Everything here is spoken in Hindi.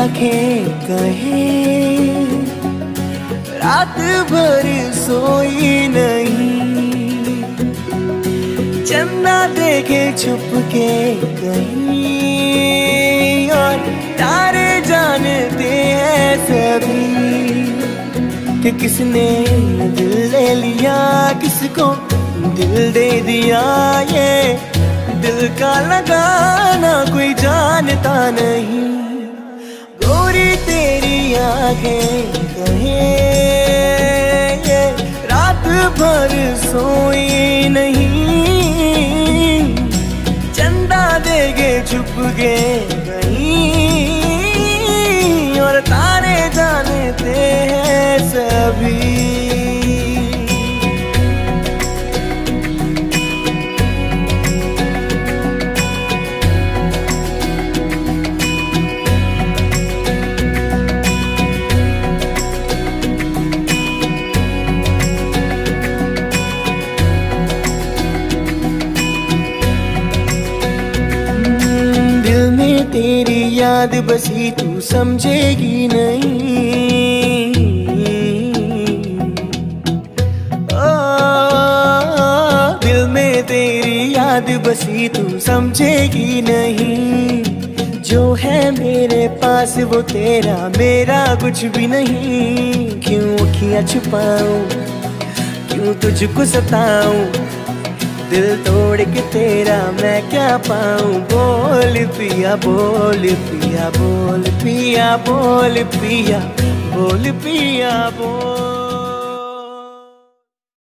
आँखें कहे। रात भर सोई नहीं। चंदा देखे छुप के कहीं। और तारे जानते हैं सभी कि किसने दिल ले लिया, किसको दिल दे दिया ये। दिल का लगाना कोई जानता नहीं। आँखें कहे रात भर सोई नहीं, चंदा देगे छुप गे कहीं, और तारे जानते हैं सभी। तेरी याद बसी तू समझेगी नहीं। तेरी याद बसी तू समझेगी नहीं। जो है मेरे पास वो तेरा, मेरा कुछ भी नहीं। क्यों अखियाँ छुपाऊं? क्यों तुझको सताऊं? दिल तोड़ के तेरा मैं क्या पाऊँ? बोल पिया बोल पिया बोल पिया बोल पिया बोल पिया, बोल